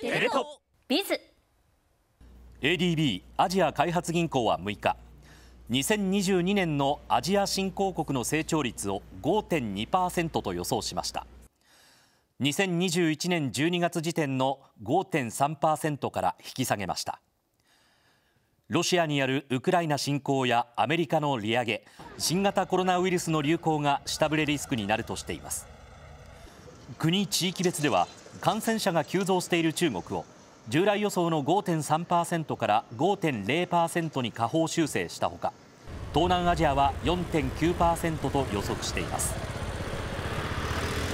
テレ東。ビズ。ADB アジア開発銀行は6日2022年のアジア新興国の成長率を5.2%と予想しました。2021年12月時点の5.3%から引き下げました。ロシアによるウクライナ侵攻やアメリカの利上げ新型コロナウイルスの流行が下振れリスクになるとしています。国地域別では感染者が急増している中国を従来予想の5.3%から5.0%に下方修正したほか東南アジアは4.9%と予測しています。